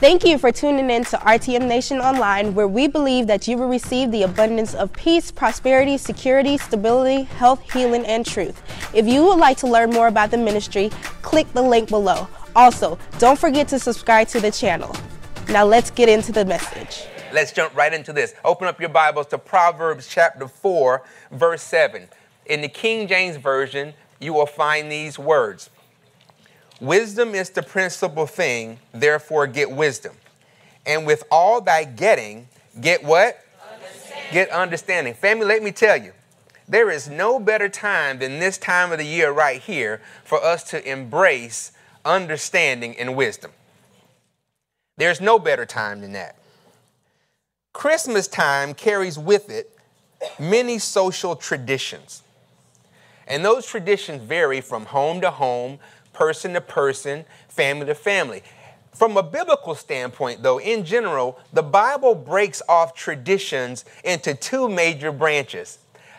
Thank you for tuning in to RTM Nation Online, where we believe that you will receive the abundance of peace, prosperity, security, stability, health, healing, and truth. If you would like to learn more about the ministry, click the link below. Also, don't forget to subscribe to the channel. Now let's get into the message. Let's jump right into this. Open up your Bibles to Proverbs chapter 4, verse 7. In the King James Version, you will find these words Wisdom is the principal thing, therefore get wisdom. And with all thy getting, get what? Understanding. Get understanding. Family, let me tell you, there is no better time than this time of the year right here for us to embrace understanding and wisdom. There's no better time than that. Christmas time carries with it many social traditions. And those traditions vary from home to home, person to person, family to family. From a biblical standpoint, though, in general, the Bible breaks off traditions into two major branches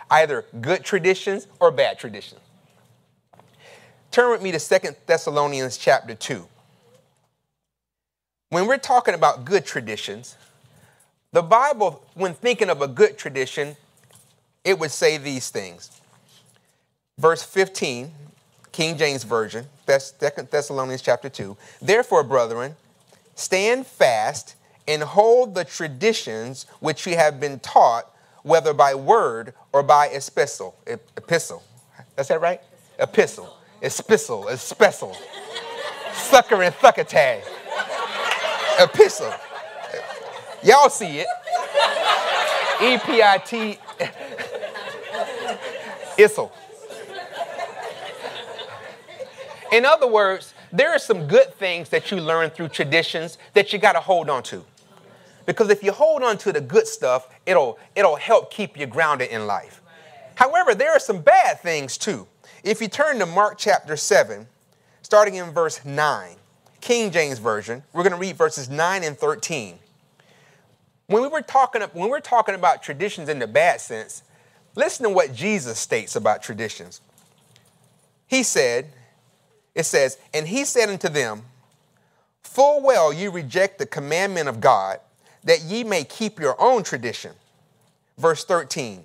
either good traditions or bad traditions. Turn with me to Second Thessalonians chapter 2. When we're talking about good traditions, the Bible, when thinking of a good tradition, it would say these things. Verse 15 King James Version, Second Thessalonians chapter 2. Therefore, brethren, stand fast and hold the traditions which you have been taught, whether by word or by epistle. Epistle. That's that right? Epistle. Epistle. Epistle. Sucker and thuckatag. Epistle. Y'all see it. E P I T. Issel. In other words, there are some good things that you learn through traditions that you got to hold on to. Because if you hold on to the good stuff, it'll, it'll help keep you grounded in life. However, there are some bad things too. If you turn to Mark chapter 7, starting in verse 9, King James Version, we're going to read verses 9 and 13. When we were talking, when we're talking about traditions in the bad sense, listen to what Jesus states about traditions. He said, it says, And he said unto them, Full well you reject the commandment of God, that ye may keep your own tradition. Verse 13,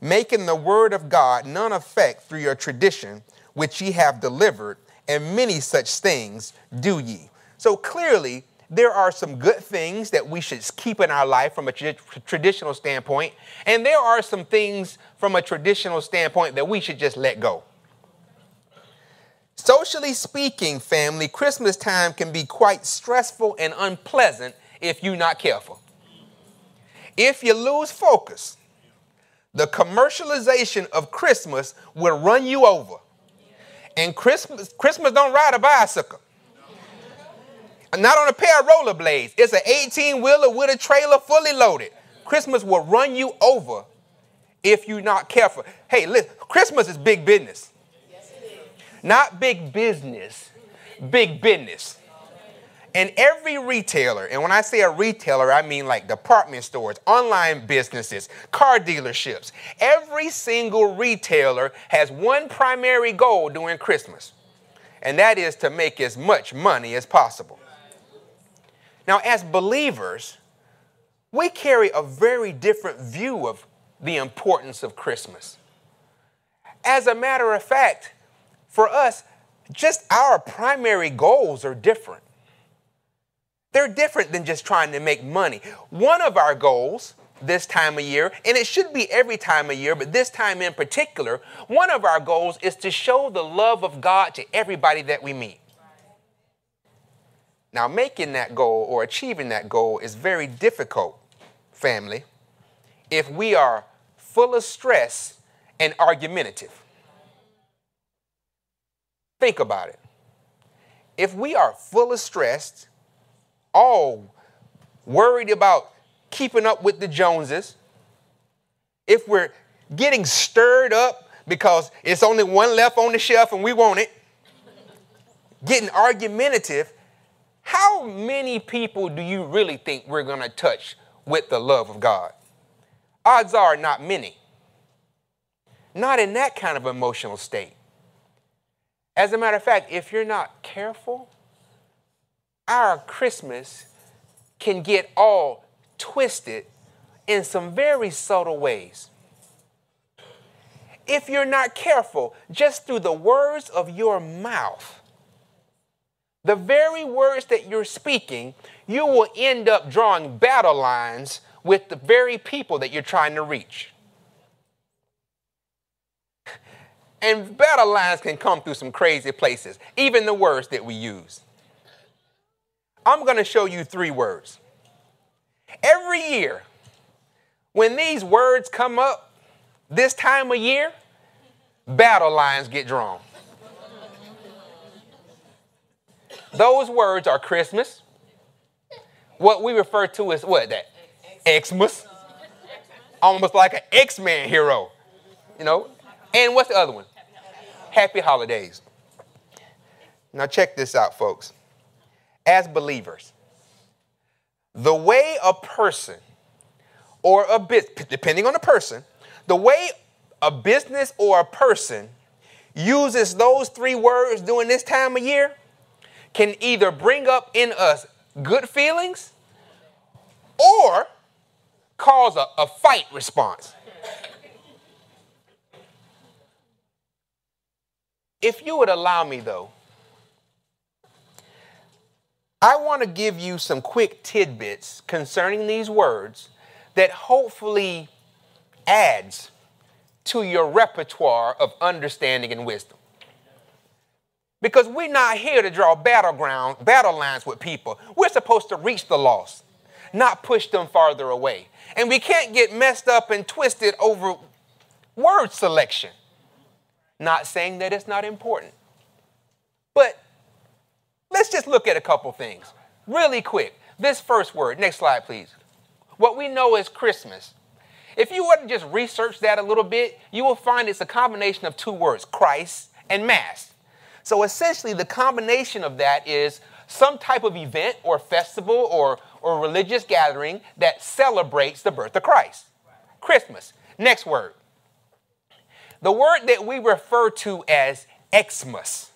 making the word of God none effect through your tradition, which ye have delivered, and many such things do ye. So clearly, there are some good things that we should keep in our life from a tra- traditional standpoint, and there are some things from a traditional standpoint that we should just let go. Socially speaking, family, Christmas time can be quite stressful and unpleasant if you're not careful. If you lose focus, the commercialization of Christmas will run you over. And Christmas, Christmas don't ride a bicycle. Not on a pair of rollerblades. It's an 18 wheeler with a trailer fully loaded. Christmas will run you over if you're not careful. Hey, listen, Christmas is big business. Not big business, big business. And every retailer, and when I say a retailer, I mean like department stores, online businesses, car dealerships, every single retailer has one primary goal during Christmas, and that is to make as much money as possible. Now, as believers, we carry a very different view of the importance of Christmas. As a matter of fact, for us, just our primary goals are different. They're different than just trying to make money. One of our goals this time of year, and it should be every time of year, but this time in particular, one of our goals is to show the love of God to everybody that we meet. Now, making that goal or achieving that goal is very difficult, family, if we are full of stress and argumentative. Think about it. If we are full of stress, all worried about keeping up with the Joneses, if we're getting stirred up because it's only one left on the shelf and we want it, getting argumentative, how many people do you really think we're going to touch with the love of God? Odds are not many. Not in that kind of emotional state. As a matter of fact, if you're not careful, our Christmas can get all twisted in some very subtle ways. If you're not careful, just through the words of your mouth, the very words that you're speaking, you will end up drawing battle lines with the very people that you're trying to reach. And battle lines can come through some crazy places, even the words that we use. I'm going to show you three words. Every year, when these words come up this time of year, battle lines get drawn. Those words are Christmas, what we refer to as what that? Xmas. Almost like an X-Men hero. You know? And what's the other one? Happy holidays. Now check this out, folks. As believers, the way a person or a bit depending on the person, the way a business or a person uses those three words during this time of year can either bring up in us good feelings or cause a, a fight response. If you would allow me, though, I want to give you some quick tidbits concerning these words that hopefully adds to your repertoire of understanding and wisdom. Because we're not here to draw battleground, battle lines with people. We're supposed to reach the lost, not push them farther away. And we can't get messed up and twisted over word selection. Not saying that it's not important. But let's just look at a couple things really quick. This first word, next slide, please. What we know is Christmas. If you were to just research that a little bit, you will find it's a combination of two words, Christ and Mass. So essentially, the combination of that is some type of event or festival or, or religious gathering that celebrates the birth of Christ. Christmas. Next word. The word that we refer to as Xmas.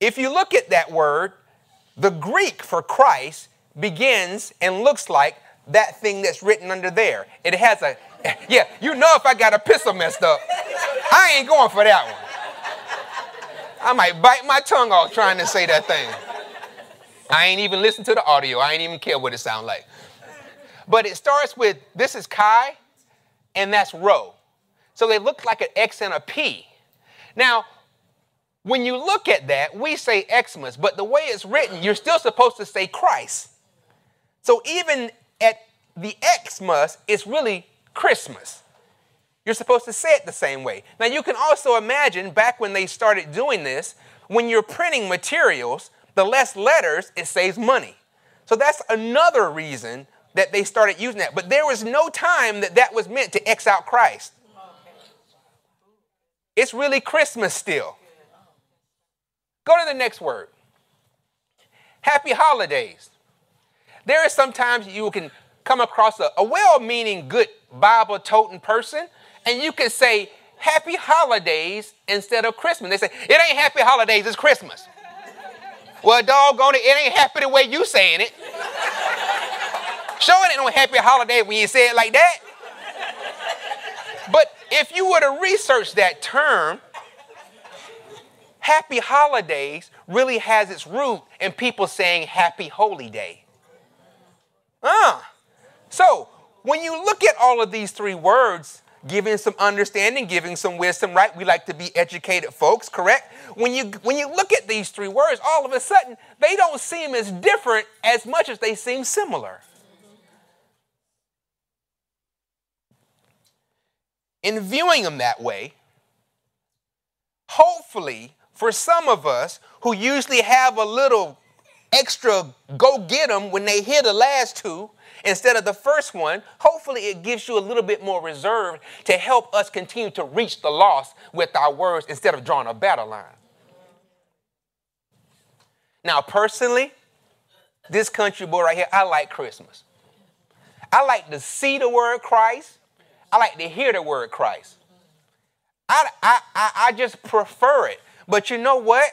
If you look at that word, the Greek for Christ begins and looks like that thing that's written under there. It has a, yeah, you know if I got a pistol messed up, I ain't going for that one. I might bite my tongue off trying to say that thing. I ain't even listen to the audio. I ain't even care what it sound like. But it starts with this is Chi and that's Rho. So they look like an X and a P. Now, when you look at that, we say Xmas, but the way it's written, you're still supposed to say Christ. So even at the Xmas, it's really Christmas. You're supposed to say it the same way. Now, you can also imagine back when they started doing this, when you're printing materials, the less letters, it saves money. So that's another reason that they started using that. But there was no time that that was meant to X out Christ. It's really Christmas still. Go to the next word. Happy holidays. There is sometimes you can come across a, a well meaning, good Bible toting person and you can say happy holidays instead of Christmas. They say, it ain't happy holidays, it's Christmas. well, doggone it, it ain't happy the way you saying it. Sure, it ain't no happy holiday when you say it like that. But if you were to research that term, happy holidays really has its root in people saying happy holy day. Ah. So when you look at all of these three words, giving some understanding, giving some wisdom, right? We like to be educated folks, correct? When you when you look at these three words, all of a sudden they don't seem as different as much as they seem similar. In viewing them that way, hopefully for some of us who usually have a little extra go get them when they hear the last two, instead of the first one, hopefully it gives you a little bit more reserve to help us continue to reach the lost with our words instead of drawing a battle line. Now, personally, this country boy right here, I like Christmas. I like to see the word Christ. I like to hear the word Christ. I, I, I, I just prefer it. But you know what?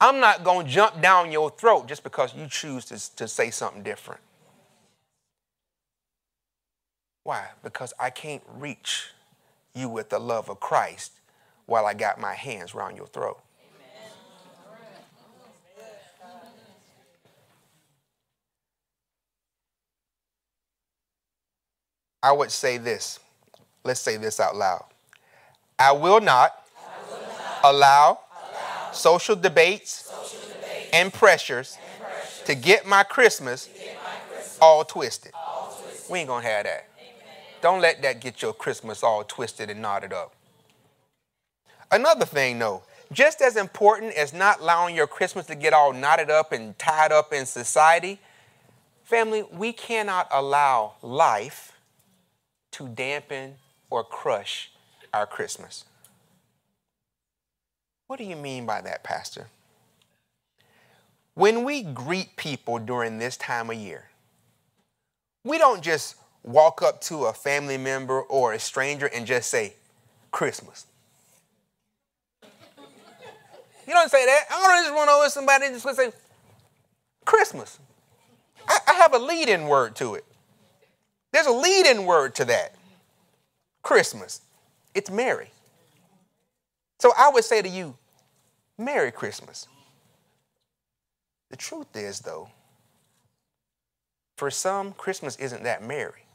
I'm not going to jump down your throat just because you choose to, to say something different. Why? Because I can't reach you with the love of Christ while I got my hands around your throat. I would say this. Let's say this out loud. I will not, I will not allow, allow, social debates, social debates and, pressures and pressures to get my Christmas, get my Christmas all, twisted. all twisted. We ain't gonna have that. Amen. Don't let that get your Christmas all twisted and knotted up. Another thing, though, just as important as not allowing your Christmas to get all knotted up and tied up in society, family, we cannot allow life to dampen or crush our Christmas. What do you mean by that, Pastor? When we greet people during this time of year, we don't just walk up to a family member or a stranger and just say, Christmas. You don't say that. Oh, I don't just run over somebody and just say, Christmas. I, I have a lead in word to it. There's a lead in word to that. Christmas. It's Merry. So I would say to you, Merry Christmas. The truth is, though, for some, Christmas isn't that merry.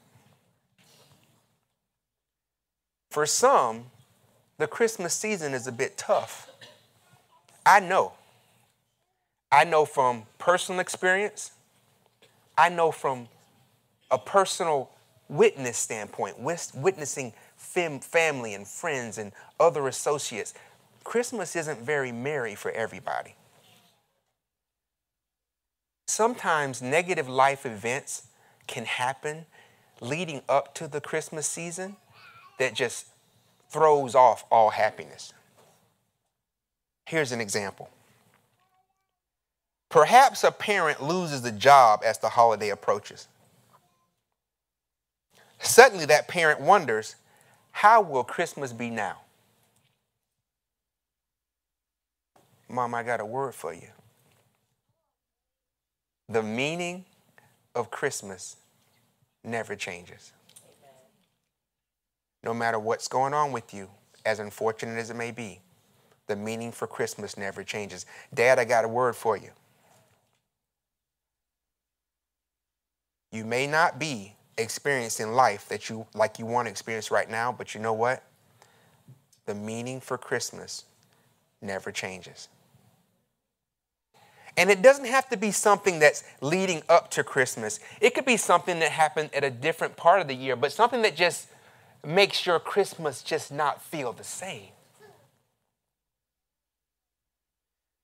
For some, the Christmas season is a bit tough. I know. I know from personal experience. I know from a personal witness standpoint, witnessing family and friends and other associates. Christmas isn't very merry for everybody. Sometimes negative life events can happen leading up to the Christmas season that just throws off all happiness. Here's an example. Perhaps a parent loses a job as the holiday approaches. Suddenly, that parent wonders, how will Christmas be now? Mom, I got a word for you. The meaning of Christmas never changes. No matter what's going on with you, as unfortunate as it may be, the meaning for Christmas never changes. Dad, I got a word for you. You may not be experiencing life that you like you want to experience right now, but you know what? The meaning for Christmas never changes. And it doesn't have to be something that's leading up to Christmas. It could be something that happened at a different part of the year, but something that just makes your Christmas just not feel the same.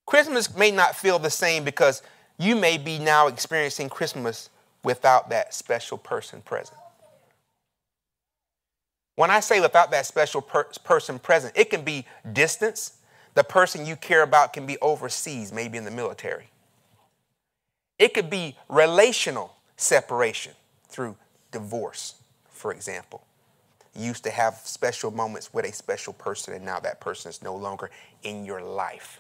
Christmas may not feel the same because you may be now experiencing Christmas without that special person present. When I say without that special per- person present, it can be distance. The person you care about can be overseas, maybe in the military. It could be relational separation through divorce, for example. You used to have special moments with a special person, and now that person is no longer in your life.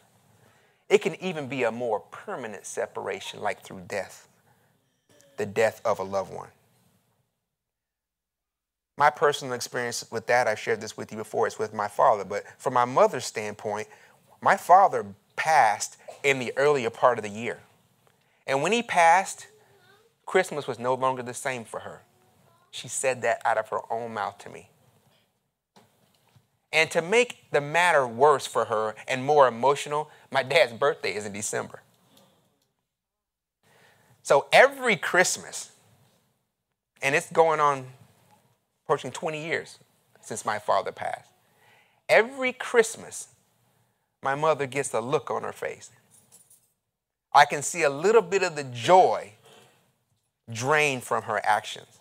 It can even be a more permanent separation, like through death the death of a loved one. My personal experience with that, I shared this with you before, it's with my father. But from my mother's standpoint, my father passed in the earlier part of the year. And when he passed, Christmas was no longer the same for her. She said that out of her own mouth to me. And to make the matter worse for her and more emotional, my dad's birthday is in December. So every Christmas, and it's going on approaching 20 years since my father passed, every Christmas, my mother gets a look on her face. I can see a little bit of the joy drained from her actions.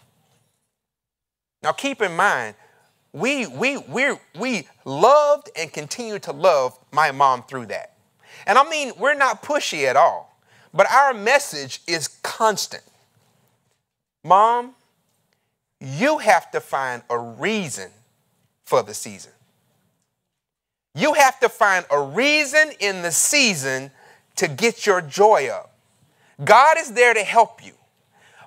Now, keep in mind, we, we, we we loved and continue to love my mom through that. And I mean, we're not pushy at all. But our message is constant. Mom, you have to find a reason for the season. You have to find a reason in the season to get your joy up. God is there to help you.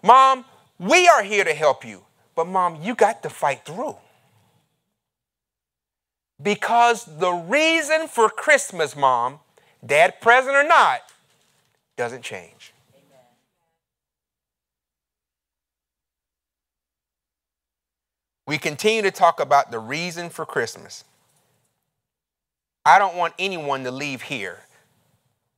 Mom, we are here to help you, But, mom, you got to fight through. Because the reason for Christmas, mom, dad present or not, doesn't change. We continue to talk about the reason for Christmas. I don't want anyone to leave here,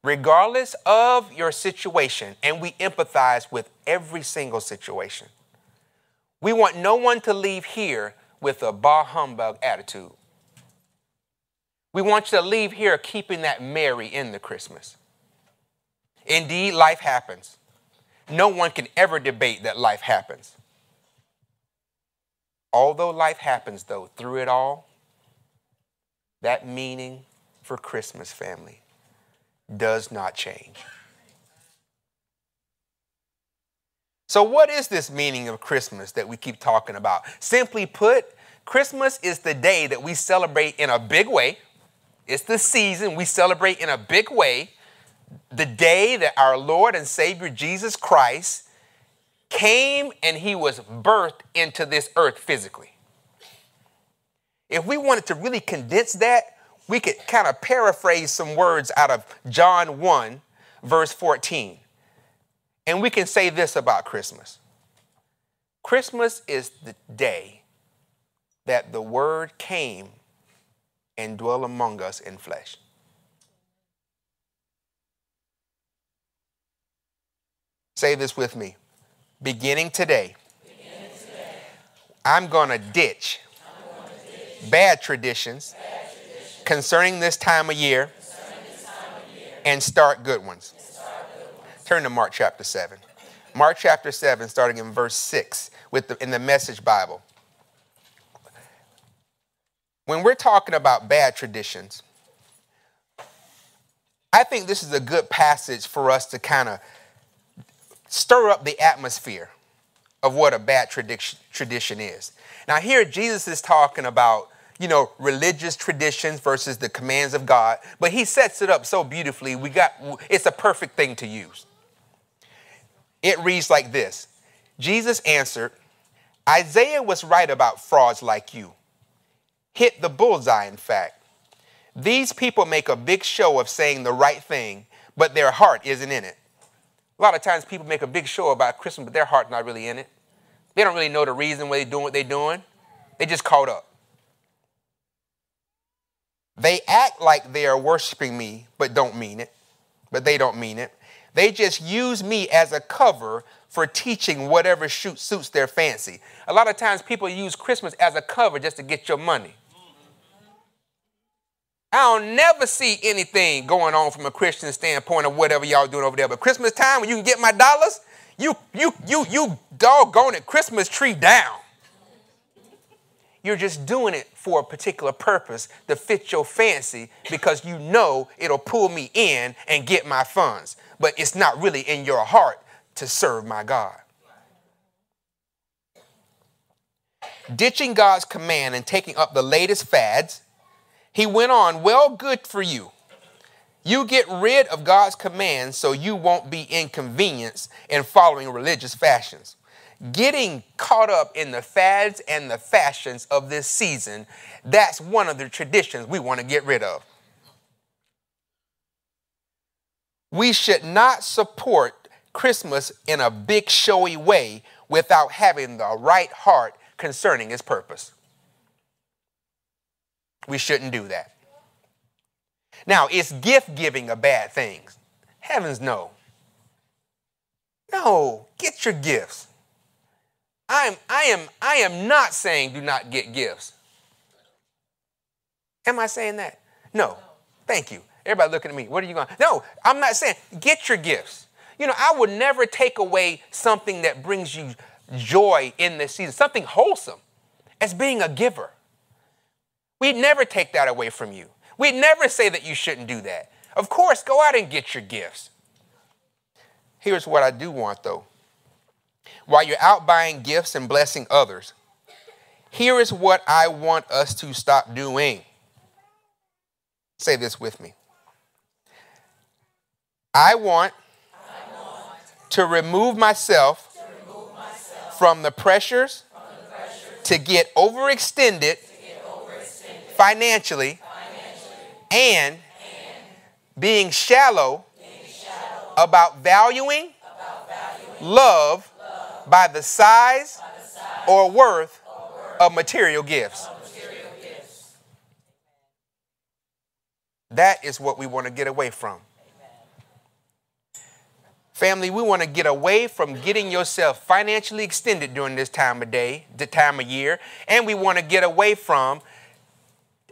regardless of your situation, and we empathize with every single situation. We want no one to leave here with a bah humbug attitude. We want you to leave here keeping that merry in the Christmas. Indeed, life happens. No one can ever debate that life happens. Although life happens, though, through it all, that meaning for Christmas, family, does not change. So, what is this meaning of Christmas that we keep talking about? Simply put, Christmas is the day that we celebrate in a big way. It's the season we celebrate in a big way the day that our Lord and Savior Jesus Christ came and he was birthed into this earth physically. If we wanted to really condense that, we could kind of paraphrase some words out of John 1, verse 14. And we can say this about Christmas Christmas is the day that the Word came and dwelt among us in flesh. Say this with me. Beginning today, Beginning today I'm going to ditch, bad, traditions, bad traditions concerning this time of year, and, start good, ones. start good ones. Turn to Mark chapter 7. Mark chapter 7, starting in verse 6 with the, in the Message Bible. When we're talking about bad traditions, I think this is a good passage for us to kind of stir up the atmosphere of what a bad tradition, tradition is. Now, here Jesus is talking about, you know, religious traditions versus the commands of God, but he sets it up so beautifully. We got it's a perfect thing to use. It reads like this Jesus answered, Isaiah was right about frauds like you. Hit the bullseye, in fact. These people make a big show of saying the right thing, but their heart isn't in it. A lot of times people make a big show about Christmas, but their heart's not really in it. They don't really know the reason why they're doing what they're doing. They just caught up. They act like they are worshiping me, but don't mean it. But they don't mean it. They just use me as a cover for teaching whatever shoot suits their fancy. A lot of times people use Christmas as a cover just to get your money. I don't never see anything going on from a Christian standpoint of whatever y'all doing over there. But Christmas time, when you can get my dollars, you you you you doggone it, Christmas tree down. You're just doing it for a particular purpose to fit your fancy because you know it'll pull me in and get my funds. But it's not really in your heart to serve my God. Ditching God's command and taking up the latest fads he went on, Well, good for you. You get rid of God's commands so you won't be inconvenienced in following religious fashions. Getting caught up in the fads and the fashions of this season, that's one of the traditions we want to get rid of. We should not support Christmas in a big, showy way without having the right heart concerning its purpose. We shouldn't do that. Now, is gift giving a bad thing? Heavens, no. No, get your gifts. I am, I am, I am not saying do not get gifts. Am I saying that? No. Thank you. Everybody looking at me. What are you going? No, I'm not saying get your gifts. You know, I would never take away something that brings you joy in this season, something wholesome as being a giver. We'd never take that away from you. We'd never say that you shouldn't do that. Of course, go out and get your gifts. Here's what I do want though. While you're out buying gifts and blessing others, here is what I want us to stop doing. Say this with me. I want, I want to, remove myself, to remove myself from the pressures, from the to get overextended, financially, and, being shallow, about valuing, love, by the size, or worth of material gifts. That is what we want to get away from. Family, we want to get away from getting yourself financially extended during this time of day, the time of year, and we want to get away from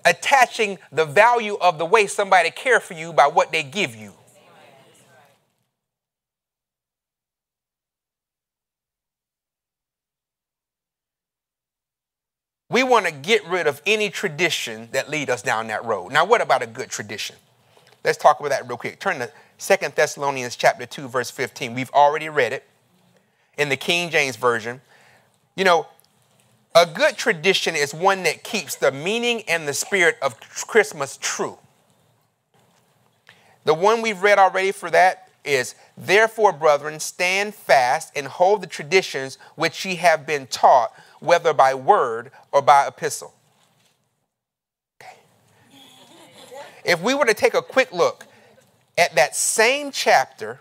attaching the value of the way somebody care for you by what they give you. We want to get rid of any tradition that lead us down that road. Now, what about a good tradition? Let's talk about that real quick. Turn to Second Thessalonians chapter 2 verse 15. We've already read it in the King James version. You know, a good tradition is one that keeps the meaning and the spirit of Christmas true. The one we've read already for that is, Therefore, brethren, stand fast and hold the traditions which ye have been taught, whether by word or by epistle. If we were to take a quick look at that same chapter,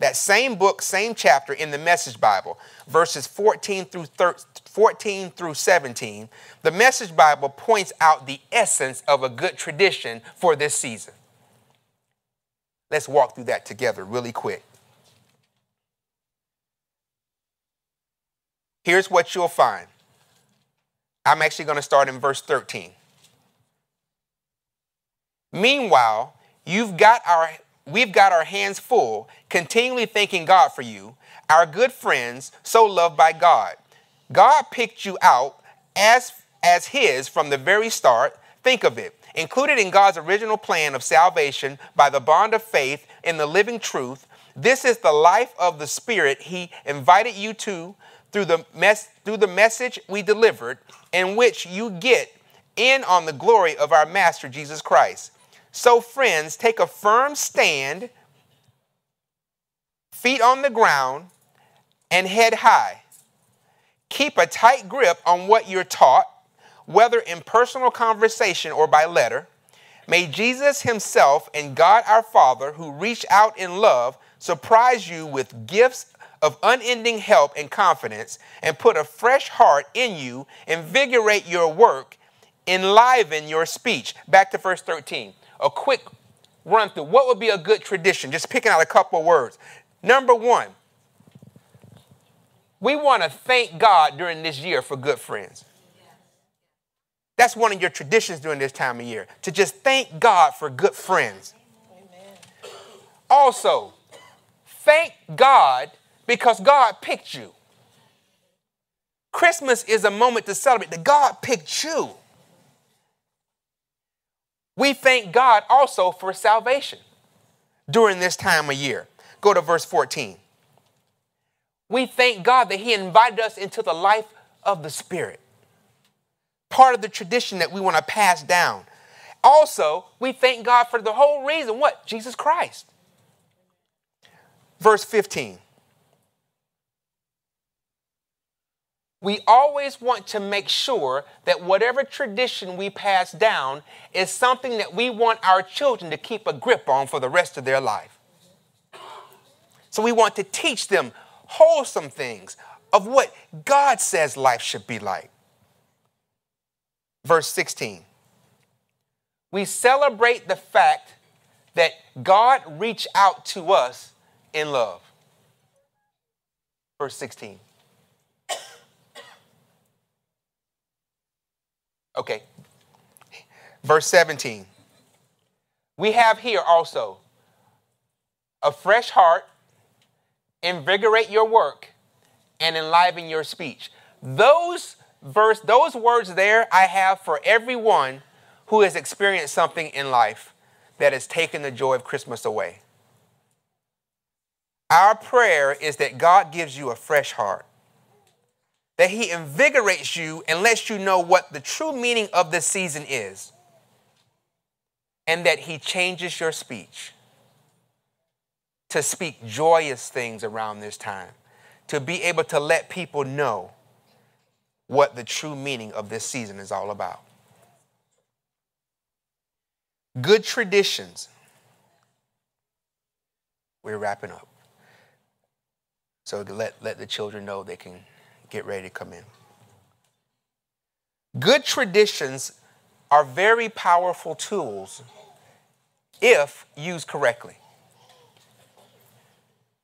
that same book, same chapter in the Message Bible, verses 14 through 13, 14 through 17, the Message Bible points out the essence of a good tradition for this season. Let's walk through that together really quick. Here's what you'll find. I'm actually going to start in verse 13. Meanwhile, you've got our we've got our hands full, continually thanking God for you, our good friends, so loved by God. God picked you out as, as His from the very start. Think of it. Included in God's original plan of salvation by the bond of faith in the living truth, this is the life of the Spirit He invited you to through the, mes- through the message we delivered, in which you get in on the glory of our Master Jesus Christ. So, friends, take a firm stand, feet on the ground, and head high. Keep a tight grip on what you're taught, whether in personal conversation or by letter. May Jesus Himself and God our Father, who reach out in love, surprise you with gifts of unending help and confidence, and put a fresh heart in you, invigorate your work, enliven your speech. Back to verse 13 a quick run through. What would be a good tradition? Just picking out a couple words. Number one, we want to thank God during this year for good friends. That's one of your traditions during this time of year, to just thank God for good friends. Amen. Also, thank God because God picked you. Christmas is a moment to celebrate that God picked you. We thank God also for salvation during this time of year. Go to verse 14. We thank God that He invited us into the life of the Spirit. Part of the tradition that we want to pass down. Also, we thank God for the whole reason what? Jesus Christ. Verse 15. We always want to make sure that whatever tradition we pass down is something that we want our children to keep a grip on for the rest of their life. So we want to teach them wholesome things of what God says life should be like. Verse 16. We celebrate the fact that God reached out to us in love. Verse 16. Okay. Verse 17. We have here also a fresh heart, invigorate your work, and enliven your speech. Those verse, those words there I have for everyone who has experienced something in life that has taken the joy of Christmas away. Our prayer is that God gives you a fresh heart that He invigorates you and lets you know what the true meaning of this season is, and that He changes your speech to speak joyous things around this time, to be able to let people know what the true meaning of this season is all about. Good traditions. We're wrapping up. So let, let the children know they can get ready to come in. Good traditions are very powerful tools if used correctly.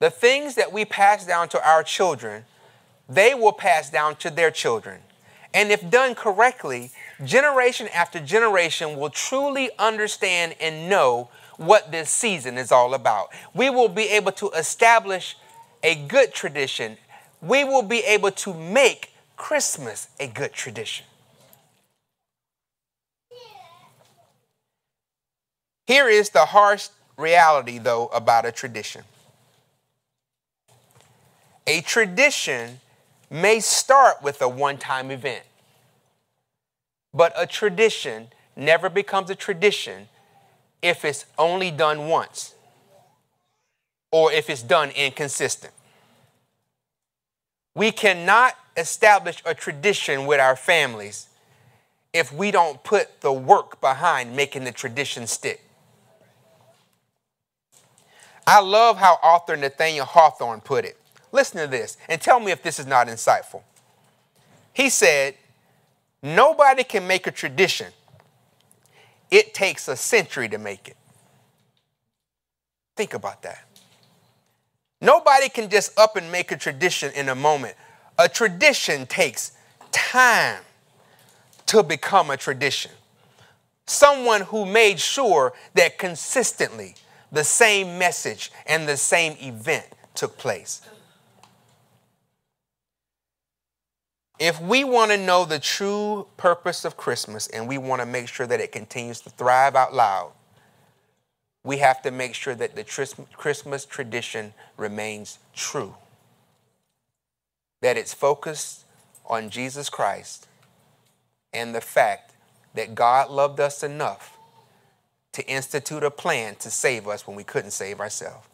The things that we pass down to our children, they will pass down to their children. And if done correctly, generation after generation will truly understand and know what this season is all about. We will be able to establish a good tradition. We will be able to make Christmas a good tradition. Here is the harsh reality, though, about a tradition. A tradition may start with a one time event, but a tradition never becomes a tradition if it's only done once or if it's done inconsistent. We cannot establish a tradition with our families if we don't put the work behind making the tradition stick. I love how author Nathaniel Hawthorne put it. Listen to this and tell me if this is not insightful. He said, Nobody can make a tradition, it takes a century to make it. Think about that. Nobody can just up and make a tradition in a moment. A tradition takes time to become a tradition. Someone who made sure that consistently the same message and the same event took place. If we want to know the true purpose of Christmas and we want to make sure that it continues to thrive out loud, we have to make sure that the Christmas tradition remains true. That it's focused on Jesus Christ and the fact that God loved us enough to institute a plan to save us when we couldn't save ourselves.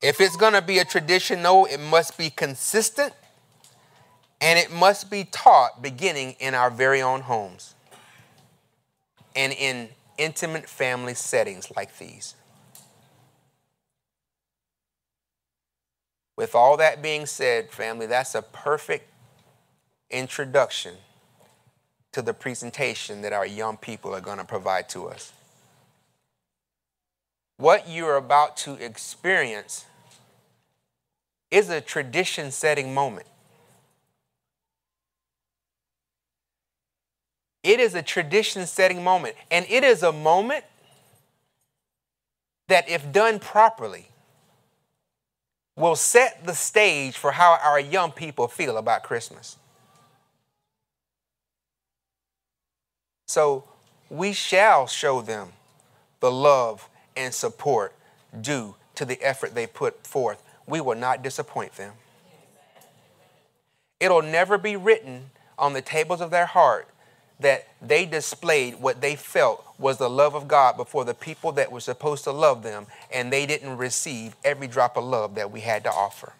If it's going to be a tradition, though, it must be consistent and it must be taught beginning in our very own homes and in intimate family settings like these. With all that being said, family, that's a perfect introduction to the presentation that our young people are going to provide to us. What you're about to experience is a tradition setting moment. It is a tradition setting moment, and it is a moment that, if done properly, will set the stage for how our young people feel about Christmas. So we shall show them the love and support due to the effort they put forth. We will not disappoint them. It'll never be written on the tables of their heart that they displayed what they felt was the love of God before the people that were supposed to love them, and they didn't receive every drop of love that we had to offer.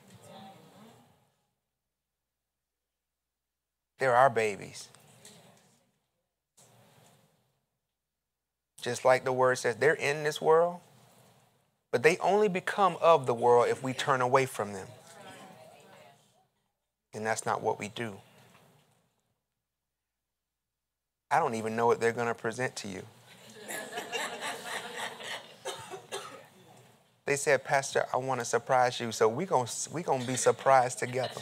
They're our babies. Just like the word says, they're in this world, but they only become of the world if we turn away from them. And that's not what we do. I don't even know what they're going to present to you. they said, Pastor, I want to surprise you, so we're going we gonna be surprised together.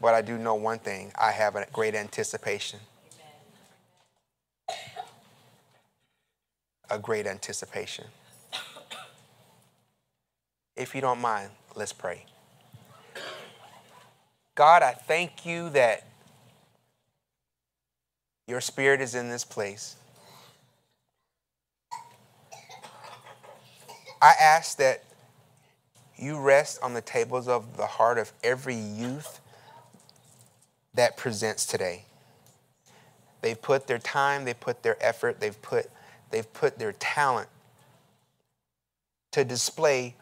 but I do know one thing I have a great anticipation. a great anticipation. If you don't mind, let's pray. God, I thank you that your spirit is in this place. I ask that you rest on the tables of the heart of every youth that presents today. They've put their time, they've put their effort, they've put They've put their talent to display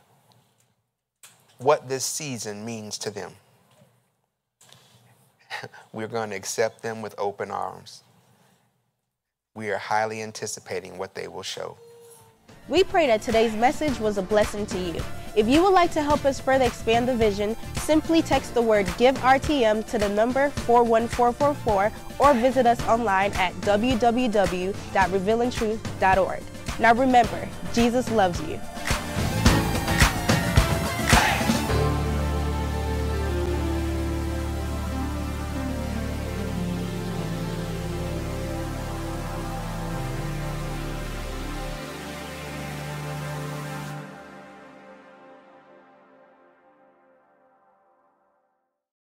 what this season means to them. We're going to accept them with open arms. We are highly anticipating what they will show. We pray that today's message was a blessing to you. If you would like to help us further expand the vision, simply text the word Give RTM to the number 41444 or visit us online at www.revealingtruth.org. Now remember, Jesus loves you.